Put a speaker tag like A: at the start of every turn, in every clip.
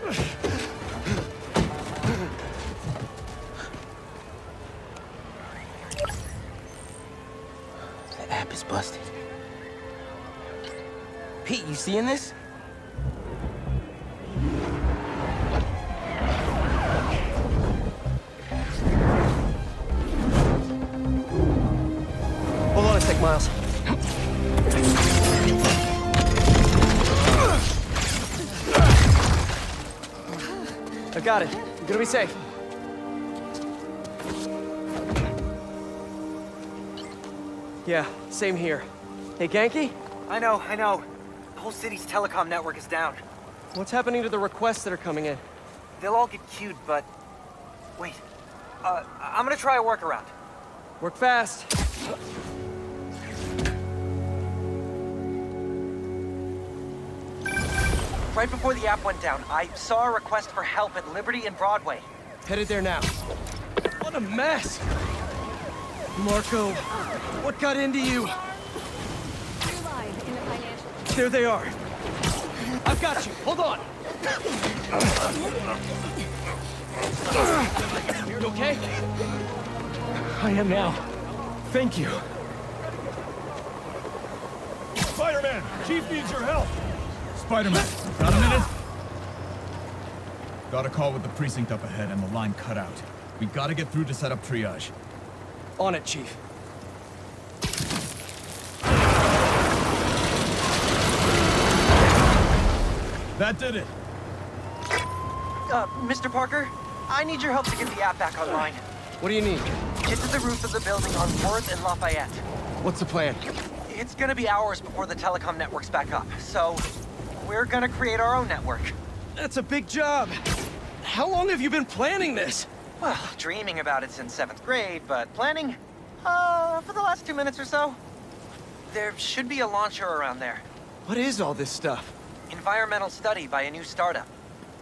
A: The app is busted. Pete, you seeing this?
B: Hold on a sec, Miles. I got it. You're gonna be safe. Yeah, same here. Hey, Ganke?
C: I know, I know. The whole city's telecom network is down.
B: What's happening to the requests that are coming in?
C: They'll all get queued, but... Wait. Uh, I'm gonna try a workaround.
B: Work fast.
C: Right before the app went down, I saw a request for help at Liberty and Broadway.
B: Headed there now. What a mess! Marco, what got into you?
D: You're live in the financial.
B: There they are. I've got you. Hold on. You okay? I am now. Thank you.
E: Spider-Man! Chief needs your help! Spider-Man, got a minute? Got a call with the precinct up ahead and the line cut out. We gotta get through to set up triage.
B: On it, Chief.
E: That did it!
C: Uh, Mr. Parker, I need your help to get the app back online.
B: What do you need?
C: Get to the roof of the building on 4th and Lafayette.
B: What's the plan?
C: It's gonna be hours before the telecom network's back up, so we're gonna create our own network.
B: That's a big job. How long have you been planning this?
C: Well, dreaming about it since 7th grade, but planning? Uh, for the last two minutes or so. There should be a launcher around there.
B: What is all this stuff?
C: Environmental study by a new startup.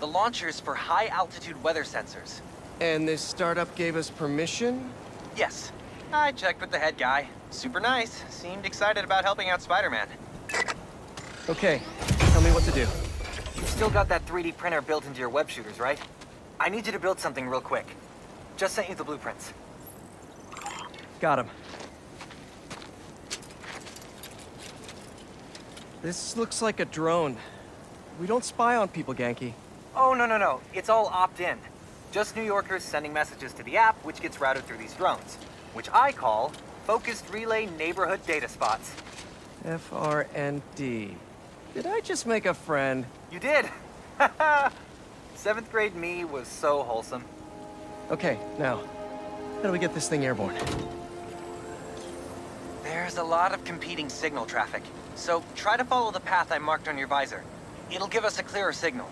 C: The launcher's for high-altitude weather sensors.
B: And this startup gave us permission?
C: Yes, I checked with the head guy. Super nice. Seemed excited about helping out Spider-Man.
B: Okay, what to do.
C: You've still got that 3D printer built into your web shooters, right? I need you to build something real quick. Just sent you the blueprints.
B: Got him. This looks like a drone. We don't spy on people, Ganke.
C: Oh, no, no, no. It's all opt-in. Just New Yorkers sending messages to the app, which gets routed through these drones, which I call Focused Relay Neighborhood Data Spots.
B: FRND. Did I just make a friend?
C: You did! Seventh grade me was so wholesome.
B: Okay, now, how do we get this thing airborne?
C: There's a lot of competing signal traffic, so try to follow the path I marked on your visor. It'll give us a clearer signal.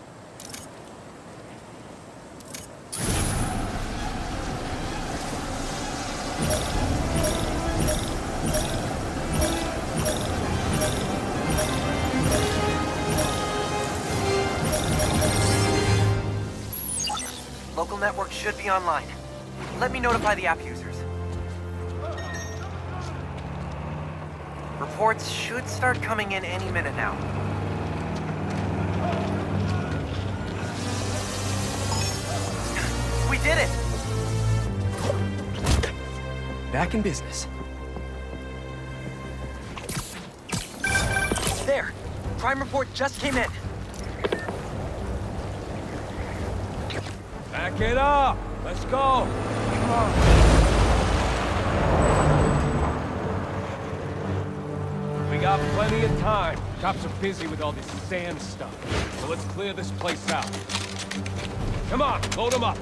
C: Network should be online. Let me notify the app users. Reports should start coming in any minute now. We did it!
B: Back in business.
C: There! Crime report just came in.
F: Back it up! Let's go! Come on. We got plenty of time. Cops are busy with all this sand stuff. So let's clear this place out. Come on, load them up.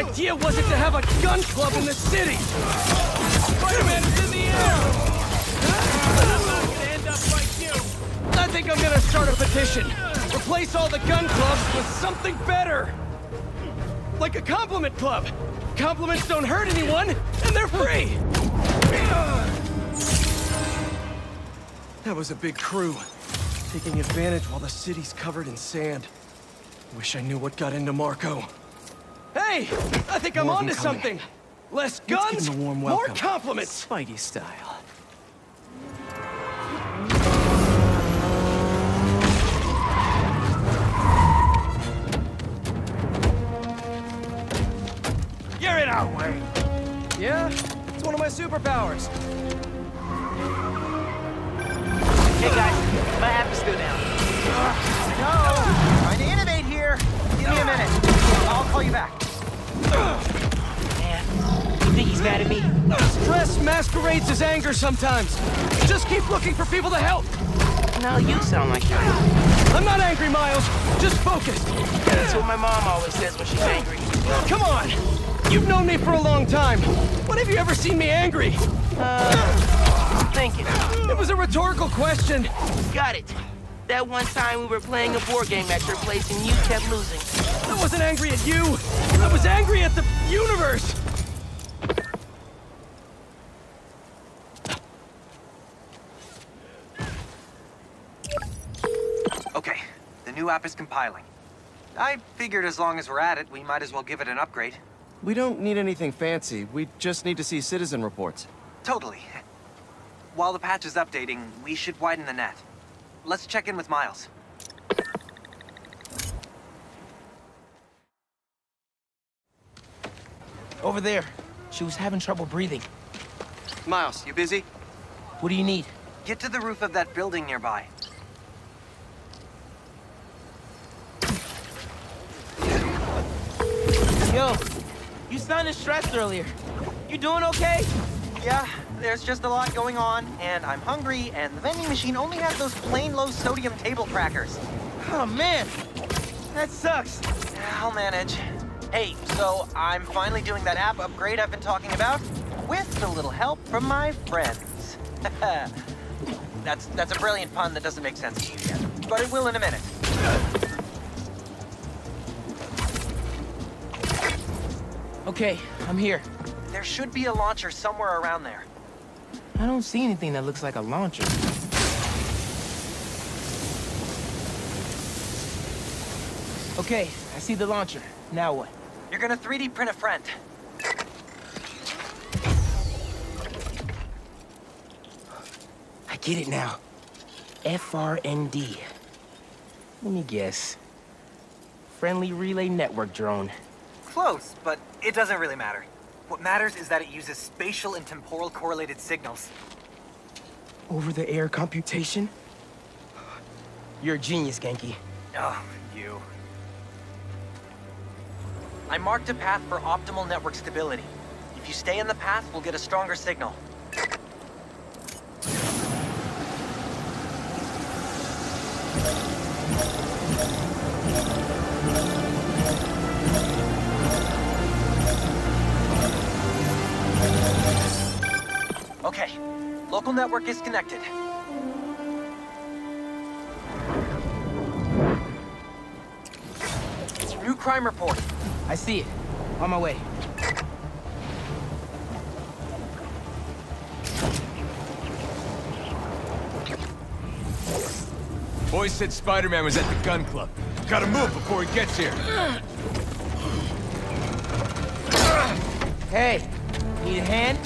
B: Idea was it to have a gun club in the city? Spider-Man is in the air! I'm not gonna end up like you! I think I'm gonna start a petition. Replace all the gun clubs with something better! Like a compliment club! Compliments don't hurt anyone, and they're free! That was a big crew. Taking advantage while the city's covered in sand. Wish I knew what got into Marco. Hey, I think I'm
A: More of
B: onto something. Less guns,
A: him a warm
B: more compliments.
A: Spidey style.
B: You're in our way. Yeah, it's one of my superpowers.
G: Hey guys, my app is still down.
C: Uh, no! Trying to innovate here. Give me a minute. I'll call you back.
G: Man, you think he's mad at me?
B: Stress masquerades as anger sometimes. Just keep looking for people to help.
G: No, you sound like that.
B: I'm not angry, Miles. Just focused.
G: That's what my mom always says when she's angry.
B: Come on. You've known me for a long time. When have you ever seen me angry?
G: Uh, I'm thinking.
B: It was a rhetorical question.
G: Got it. That one time we were playing a board game at your place and you kept losing.
B: I wasn't angry at you. I was angry at the universe.
C: Okay, the new app is compiling. I figured as long as we're at it, we might as well give it an upgrade.
H: We don't need anything fancy. We just need to see citizen reports.
C: Totally. While the patch is updating, we should widen the net. Let's check in with Miles.
G: Over there. She was having trouble breathing.
H: Miles, you busy?
G: What do you need?
C: Get to the roof of that building nearby.
G: Yo, you sounded stressed earlier. You doing okay?
C: Yeah, there's just a lot going on, and I'm hungry, and the vending machine only has those plain low-sodium table crackers.
G: Oh man, that sucks.
C: I'll manage. Hey, so I'm finally doing that app upgrade I've been talking about, with a little help from my friends. that's that's a brilliant pun that doesn't make sense to you yet, but it will in a minute.
G: Okay, I'm here.
C: There should be a launcher somewhere around there.
G: I don't see anything that looks like a launcher. Okay, I see the launcher. Now what?
C: You're gonna 3D print a friend.
G: I get it now. FRND. Let me guess. Friendly Relay Network drone.
C: Close, but it doesn't really matter. What matters is that it uses spatial and temporal correlated signals.
G: Over-the-air computation? You're a genius, Ganke.
C: Oh, you. I marked a path for optimal network stability. If you stay in the path, we'll get a stronger signal. Okay, local network is connected. New crime report.
G: I see it. On my way.
F: Boys said Spider-Man was at the gun club. Gotta move before he gets here.
G: Hey, need a hand?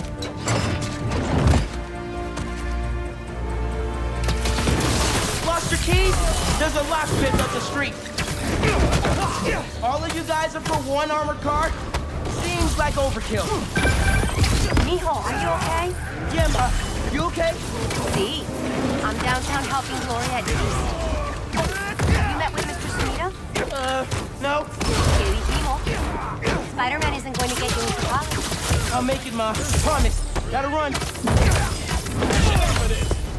G: Lost your keys? There's a locksmith up the street. All of you guys are for one armored car? Seems like overkill.
D: Mijo, are you okay?
G: Yeah, ma. You okay?
D: See, I'm downtown helping Gloria at FEAST. You met with Mr. Sumida?
G: Uh, no.
D: Que dijimos. Spider-Man isn't going to get you into college.
G: I'll make it, ma. Promise. Gotta run.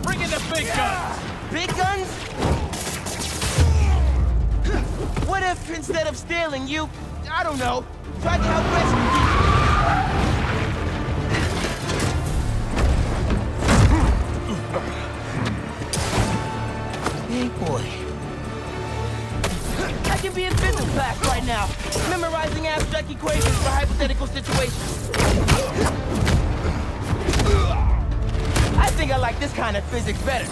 F: Bring in the big guns!
G: Big guns? What if instead of stealing you, I don't know, tried to help rescue? Hey, boy. I can be in physics class right now, memorizing abstract equations for hypothetical situations. I think I like this kind of physics better.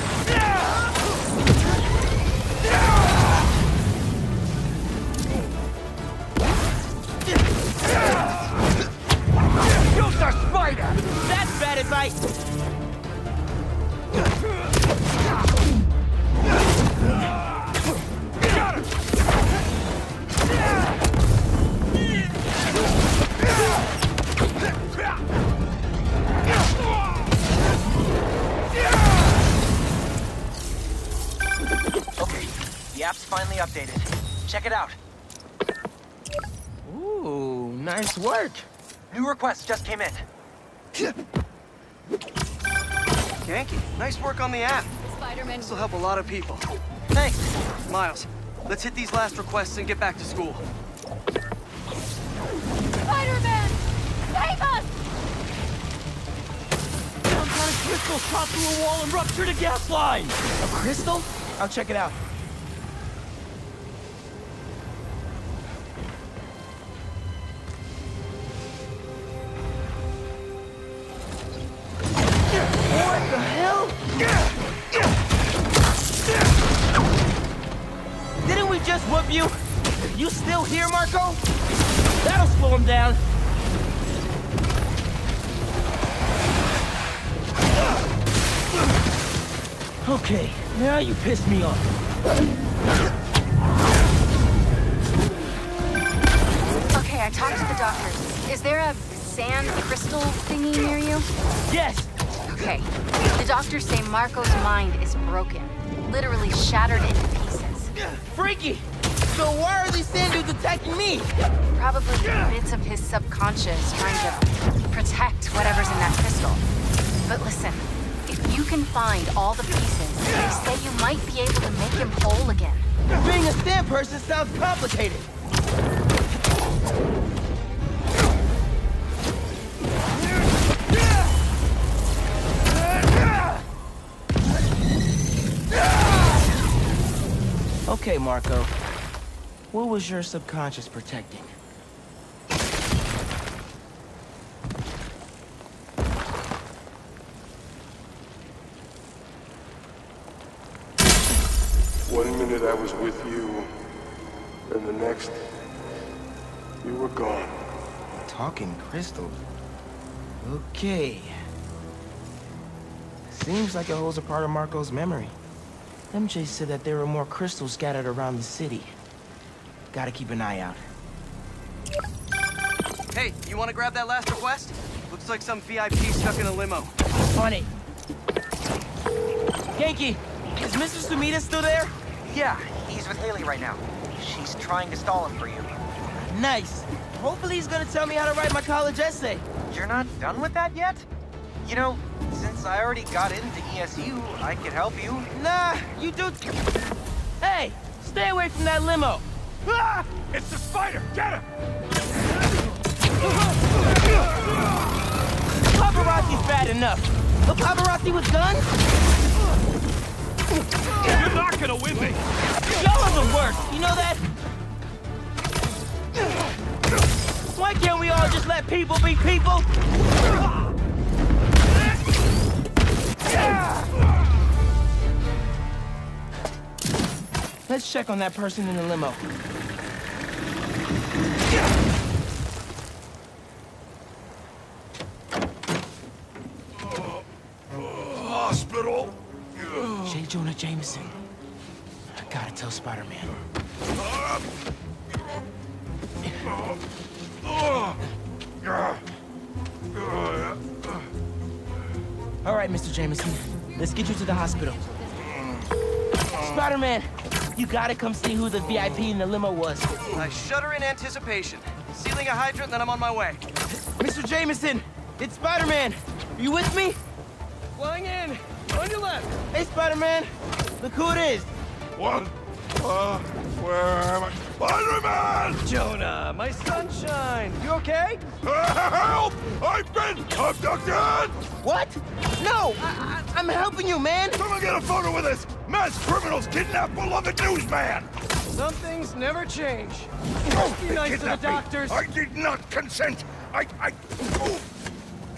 C: Use the spider! That's bad advice! Okay, the app's finally updated. Check it out.
A: Ooh, nice work.
C: New request just came in.
H: Ganke, nice work on the app.
D: Spider-Man.
H: This will help a lot of people.
C: Thanks.
H: Miles, let's hit these last requests and get back to school.
D: Spider-Man! Save us!
B: Some kind of crystal shot through a wall and ruptured a gas line!
A: A crystal? I'll check it out.
G: Just whoop you? You still here, Marco? That'll slow him down. Okay, now you pissed me off.
D: Okay, I talked to the doctors. Is there a sand crystal thingy near you?
G: Yes,
D: Okay. The doctors say Marco's mind is broken. Literally shattered into pieces.
G: Freaky. So why are these sand dudes attacking me?
D: Probably bits of his subconscious trying to protect whatever's in that crystal. But listen, if you can find all the pieces, they say you might be able to make him whole again.
G: Being a sand person sounds complicated.
A: Okay, Marco. What was your subconscious protecting?
I: One minute I was with you, and the next, you were gone.
A: Talking crystal. Okay. Seems like it holds a part of Marco's memory. MJ said that there were more crystals scattered around the city. Gotta keep an eye out.
H: Hey, you want to grab that last request? Looks like some VIP stuck in a limo.
G: Funny. Ganke, is Mr. Sumida still there?
C: Yeah, he's with Haley right now. She's trying to stall him for you.
G: Nice. Hopefully he's gonna tell me how to write my college essay.
C: You're not done with that yet? You know, since I already got into ESU, I could help you.
G: Nah, you do. Hey, stay away from that limo. Ah!
E: It's the spider! Get him!
G: Paparazzi's bad enough. But paparazzi with guns?
E: You're not gonna win me!
G: Y'all are the worst. You know that? Why can't we all just let people be people?
A: Let's check on that person in the limo.
E: Hospital!
A: J. Jonah Jameson. I gotta tell Spider-Man. All right, Mr. Jameson. Let's get you to the hospital.
G: Spider-Man, you gotta come see who the VIP in the limo was.
H: I shudder in anticipation. Sealing a hydrant, then I'm on my way.
G: Mr. Jameson, it's Spider-Man. Are you with me?
B: Flying in! On your left!
G: Hey, Spider-Man. Look who it is.
E: What? Uh, where am I? Spider-Man!
B: Jonah, my sunshine! You okay?
E: Help! I've been abducted!
G: What? No, I, I, I'm helping you, man.
E: Someone get a photo with this! Mass criminals kidnap beloved newsman!
B: Some things never change.
E: Oh,
B: Be nice to the
E: kidnapped me. I did not consent! I... I... Oh.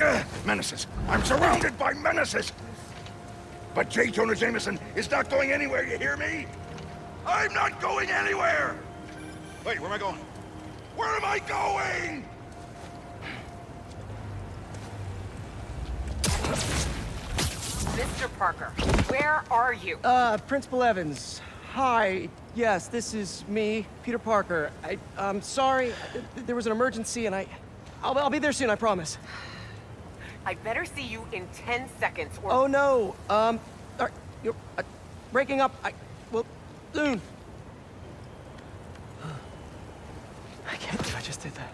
E: Uh, menaces. I'm surrounded by menaces! But J. Jonah Jameson is not going anywhere, you hear me? I'm not going anywhere! Wait, where am I going? Where am I going?
J: Mr. Parker, where are you?
B: Uh, Principal Evans. Hi. Yes, this is me, Peter Parker. I, I'm sorry. There was an emergency and I... I'll, I'll be there soon, I promise.
J: I'd better see you in 10 seconds or...
B: Oh, no. Um, you're uh, breaking up. I... Well, soon.
G: I can't believe I just did that.